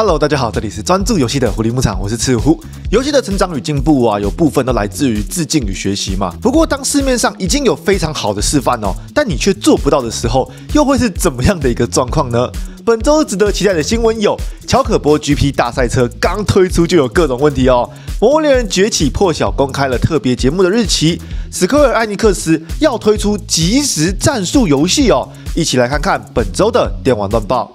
Hello，大家好，这里是专注游戏的狐狸牧场，我是赤狐。游戏的成长与进步啊，有部分都来自于致敬与学习嘛。不过，当市面上已经有非常好的示范哦，但你却做不到的时候，又会是怎么样的一个状况呢？本周值得期待的新闻有：乔可波 GP 大赛车刚推出就有各种问题哦；魔物猎人崛起破晓公开了特别节目的日期；史科尔艾尼克斯要推出即时战术游戏哦。一起来看看本周的电玩乱报。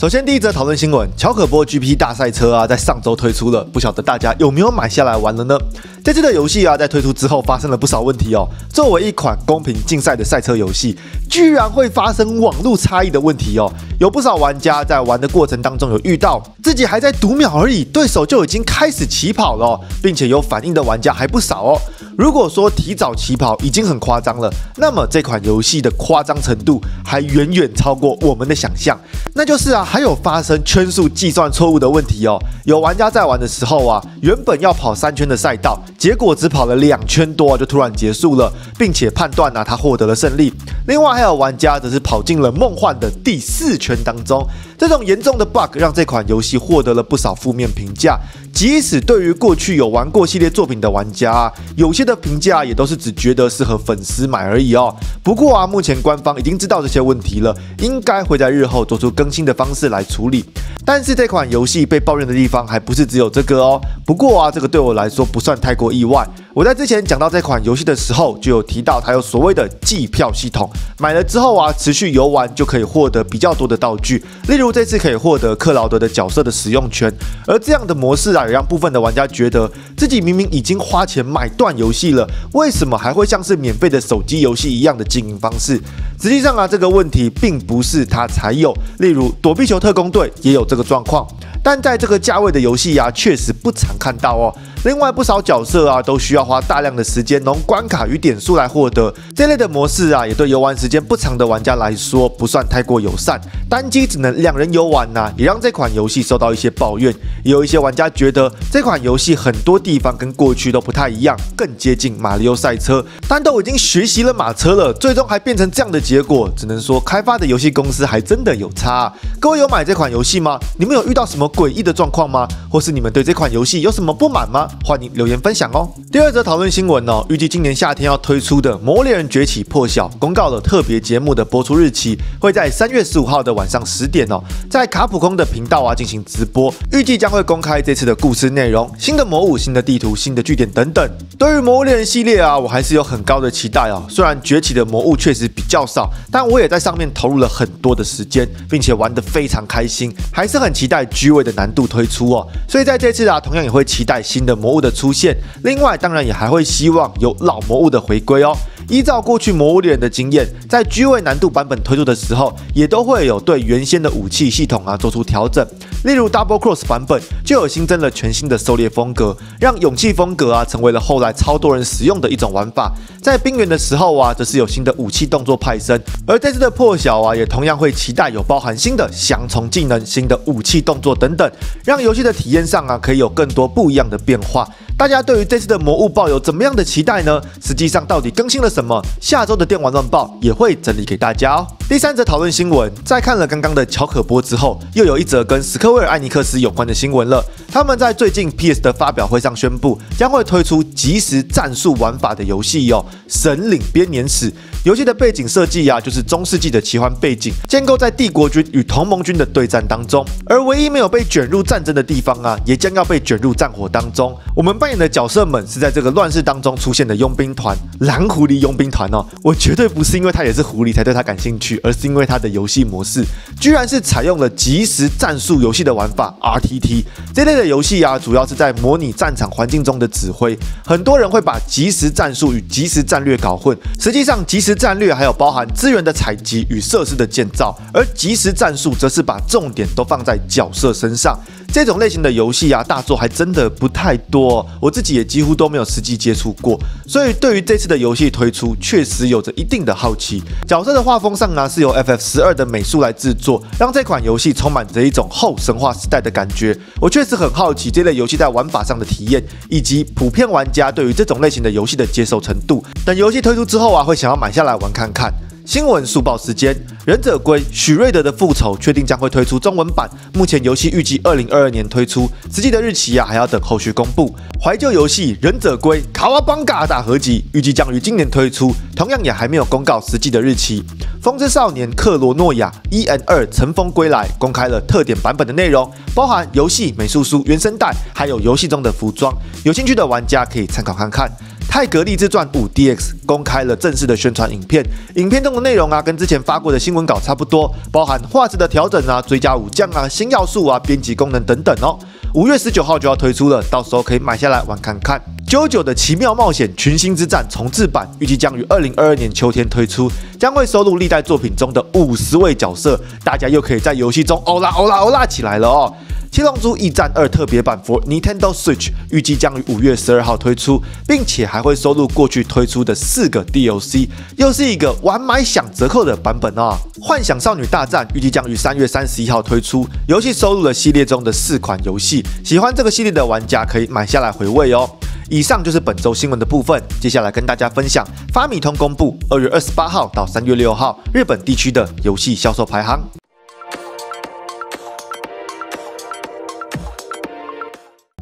首先，第一则讨论新闻：乔可波 GP 大赛车啊，在上周推出了，不晓得大家有没有买下来玩了呢？这次的游戏啊，在推出之后发生了不少问题哦。作为一款公平竞赛的赛车游戏，居然会发生网络差异的问题哦。有不少玩家在玩的过程当中有遇到，自己还在读秒而已，对手就已经开始起跑了，并且有反应的玩家还不少哦。如果说提早起跑已经很夸张了，那么这款游戏的夸张程度还远远超过我们的想象。那就是啊，还有发生圈数计算错误的问题哦。有玩家在玩的时候啊，原本要跑三圈的赛道，结果只跑了两圈多就突然结束了，并且判断呢他获得了胜利。另外还有玩家则是跑进了梦幻的第四圈当中。这种严重的 bug 让这款游戏获得了不少负面评价。即使对于过去有玩过系列作品的玩家，有些的评价也都是只觉得适合粉丝买而已哦。不过啊，目前官方已经知道这些问题了，应该会在日后做出更新的方式来处理。但是这款游戏被抱怨的地方还不是只有这个哦。不过啊，这个对我来说不算太过意外。我在之前讲到这款游戏的时候，就有提到它有所谓的计票系统，买了之后啊，持续游玩就可以获得比较多的道具，例如这次可以获得克劳德的角色的使用权。而这样的模式啊，也让部分的玩家觉得自己明明已经花钱买断游戏了，为什么还会像是免费的手机游戏一样的经营方式？实际上啊，这个问题并不是它才有，例如躲避球特工队也有这个状况。但在这个价位的游戏啊，确实不常看到哦。另外不少角色啊，都需要花大量的时间从关卡与点数来获得。这类的模式啊，也对游玩时间不长的玩家来说不算太过友善。单机只能两人游玩呐，也让这款游戏受到一些抱怨。也有一些玩家觉得这款游戏很多地方跟过去都不太一样，更接近马里奥赛车。但都已经学习了马车了，最终还变成这样的结果，只能说开发的游戏公司还真的有差。各位有买这款游戏吗？你们有遇到什么？诡异的状况吗？或是你们对这款游戏有什么不满吗？欢迎留言分享哦。第二则讨论新闻哦，预计今年夏天要推出的《魔猎人崛起》破晓公告了特别节目的播出日期，会在三月十五号的晚上十点哦，在卡普空的频道啊进行直播，预计将会公开这次的故事内容、新的魔物、新的地图、新的据点等等。对于魔物猎人系列啊，我还是有很高的期待哦。虽然崛起的魔物确实比较少，但我也在上面投入了很多的时间，并且玩得非常开心，还是很期待 G 位的难度推出哦。所以在这次啊，同样也会期待新的魔物的出现。另外，当然也还会希望有老魔物的回归哦。依照过去魔物猎人的经验，在居位难度版本推出的时候，也都会有对原先的武器系统啊做出调整。例如 Double Cross 版本就有新增了全新的狩猎风格，让勇气风格啊成为了后来超多人使用的一种玩法。在冰原的时候啊，则是有新的武器动作派生。而这次的破晓啊，也同样会期待有包含新的降虫技能、新的武器动作等等，让游戏的体验上啊可以有更多不一样的变化。大家对于这次的魔物抱有怎么样的期待呢？实际上到底更新了什么？下周的电玩乱报也会整理给大家哦。第三则讨论新闻，在看了刚刚的乔可波之后，又有一则跟史克威尔艾尼克斯有关的新闻了。他们在最近 PS 的发表会上宣布，将会推出即时战术玩法的游戏哟，《神领编年史》。游戏的背景设计呀，就是中世纪的奇幻背景，建构在帝国军与同盟军的对战当中。而唯一没有被卷入战争的地方啊，也将要被卷入战火当中。我们扮演的角色们是在这个乱世当中出现的佣兵团——蓝狐狸佣兵团哦。我绝对不是因为他也是狐狸才对他感兴趣，而是因为它的游戏模式居然是采用了即时战术游戏的玩法 RTT 这类的游戏啊，主要是在模拟战场环境中的指挥。很多人会把即时战术与即时战略搞混，实际上即时战略还有包含资源的采集与设施的建造，而即时战术则是把重点都放在角色身上。这种类型的游戏啊，大作还真的不太多，我自己也几乎都没有实际接触过。所以对于这次的游戏推出，确实有着一定的好奇。角色的画风上呢，是由 FF 十二的美术来制作，让这款游戏充满着一种后神话时代的感觉。我确实很好奇这类游戏在玩法上的体验，以及普遍玩家对于这种类型的游戏的接受程度。等游戏推出之后啊，会想要买下来玩看看。新闻速报时间：忍者龟许瑞德的复仇确定将会推出中文版，目前游戏预计二零二二年推出，实际的日期啊还要等后续公布。怀旧游戏忍者龟卡哇邦嘎大合集预计将于今年推出，同样也还没有公告实际的日期。风之少年克罗诺亚 E N 二乘风归来公开了特点版本的内容，包含游戏美术书原声带，还有游戏中的服装，有兴趣的玩家可以参考看看。《泰格利之传五 DX》公开了正式的宣传影片，影片中的内容啊，跟之前发过的新闻稿差不多，包含画质的调整啊、追加武将啊、新要素啊、编辑功能等等哦。五月十九号就要推出了，到时候可以买下来玩看看。《九九的奇妙冒险：群星之战》重置版预计将于二零二二年秋天推出，将会收录历代作品中的五十位角色，大家又可以在游戏中欧啦欧啦欧啦起来了哦。《七龙珠一战二特别版》for Nintendo Switch 预计将于五月十二号推出，并且还会收录过去推出的四个 DLC，又是一个玩买享折扣的版本哦。《幻想少女大战》预计将于三月三十一号推出，游戏收录了系列中的四款游戏，喜欢这个系列的玩家可以买下来回味哦。以上就是本周新闻的部分，接下来跟大家分享发米通公布二月二十八号到三月六号日本地区的游戏销售排行。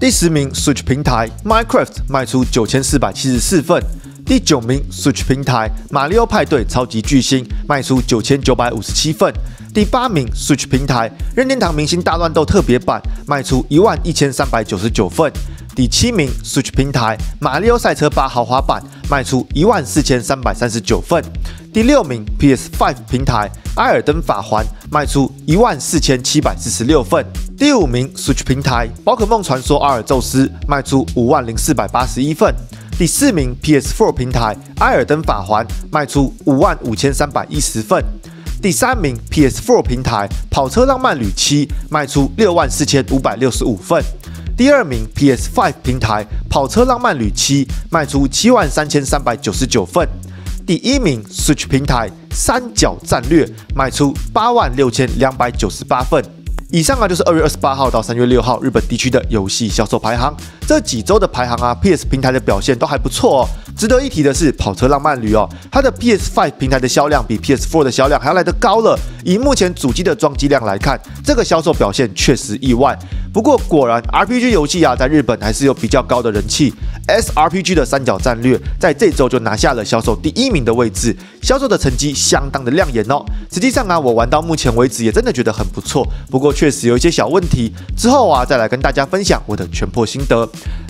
第十名，Switch 平台《Minecraft》卖出九千四百七十四份。第九名，Switch 平台《马里奥派对超级巨星》卖出九千九百五十七份。第八名，Switch 平台《任天堂明星大乱斗特别版》卖出一万一千三百九十九份。第七名，Switch 平台《马里奥赛车八豪华版》卖出一万四千三百三十九份。第六名，PS5 平台《艾尔登法环》卖出一万四千七百四十六份。第五名，Switch 平台《宝可梦传说：阿尔宙斯》卖出五万零四百八十一份。第四名，PS4 平台《艾尔登法环》卖出五万五千三百一十份。第三名，PS4 平台《跑车浪漫旅七》卖出六万四千五百六十五份。第二名，PS5 平台《跑车浪漫旅七》卖出七万三千三百九十九份。第一名，Switch 平台《三角战略》卖出八万六千两百九十八份。以上啊就是二月二十八号到三月六号日本地区的游戏销售排行。这几周的排行啊，PS 平台的表现都还不错哦。值得一提的是，跑车浪漫旅哦，它的 PS5 平台的销量比 PS4 的销量还要来得高了。以目前主机的装机量来看，这个销售表现确实意外。不过果然，RPG 游戏啊，在日本还是有比较高的人气。SRPG 的三角战略在这周就拿下了销售第一名的位置，销售的成绩相当的亮眼哦。实际上啊，我玩到目前为止也真的觉得很不错。不过确实有一些小问题，之后啊再来跟大家分享我的全破心得。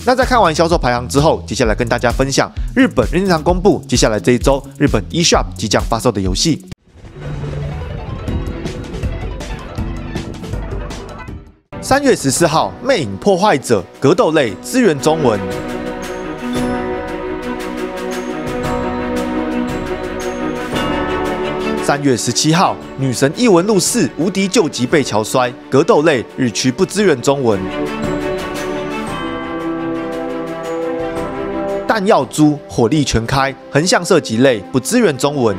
那在看完销售排行之后，接下来跟大家分享日本任天堂公布接下来这一周日本 eShop 即将发售的游戏。三月十四号，《魅影破坏者》格斗类资源中文。三月十七号，《女神异闻录四：无敌救急被桥摔》格斗类日区不支援中文。弹药珠火力全开，横向射击类不支援中文。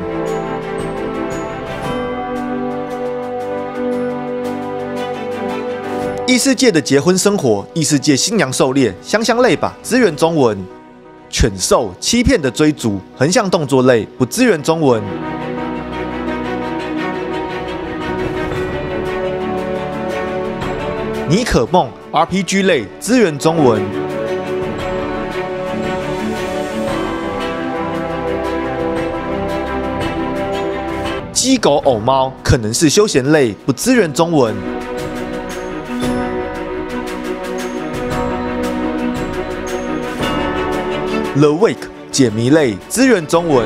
异世界的结婚生活，异世界新娘狩猎，香香类吧，支援中文。犬兽欺骗的追逐，横向动作类不支援中文。尼可梦 RPG 类支援中文，鸡狗偶猫可能是休闲类不支援中文。The Wake 解谜类支援中文。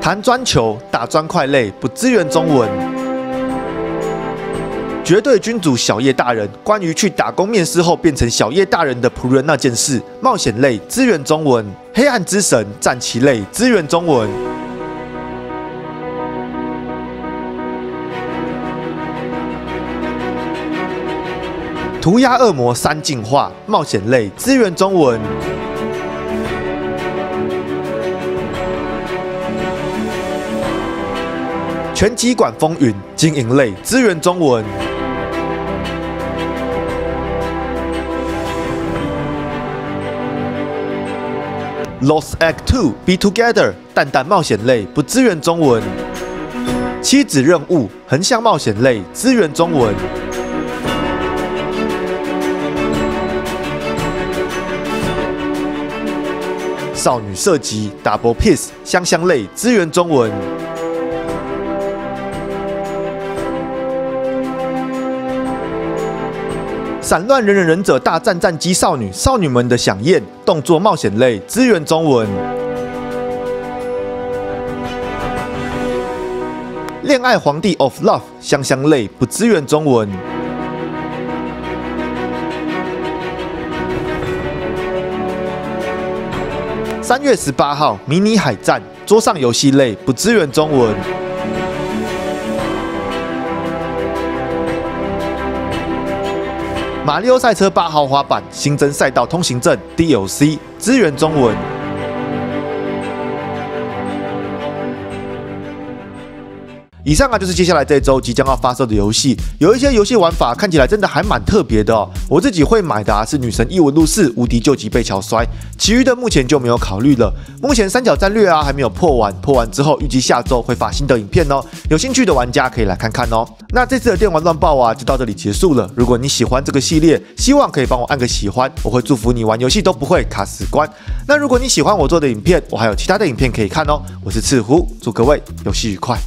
弹砖球、打砖块类不支援中文。绝对君主小叶大人关于去打工面试后变成小叶大人的仆人那件事，冒险类资源中文。黑暗之神战旗类资源中文。涂鸦恶魔三进化冒险类资源中文。拳击馆风云经营类资源中文，Lost Act Two Be Together 蛋蛋冒险类不支援中文。妻子任务横向冒险类支援中文。少女射击 Double Piece 香香类支援中文。散乱人人忍者大战战机少女少女们的响宴动作冒险类支援中文。恋爱皇帝 of Love 香香类不支援中文。三月十八号，迷你海战桌上游戏类不支援中文。马里奥赛车八豪华版新增赛道通行证 DOC，支援中文。以上啊就是接下来这一周即将要发售的游戏，有一些游戏玩法看起来真的还蛮特别的哦。我自己会买的啊是女神异闻录四无敌救急被桥摔，其余的目前就没有考虑了。目前三角战略啊还没有破完，破完之后预计下周会发新的影片哦，有兴趣的玩家可以来看看哦。那这次的电玩乱爆啊就到这里结束了。如果你喜欢这个系列，希望可以帮我按个喜欢，我会祝福你玩游戏都不会卡死关。那如果你喜欢我做的影片，我还有其他的影片可以看哦。我是赤狐，祝各位游戏愉快。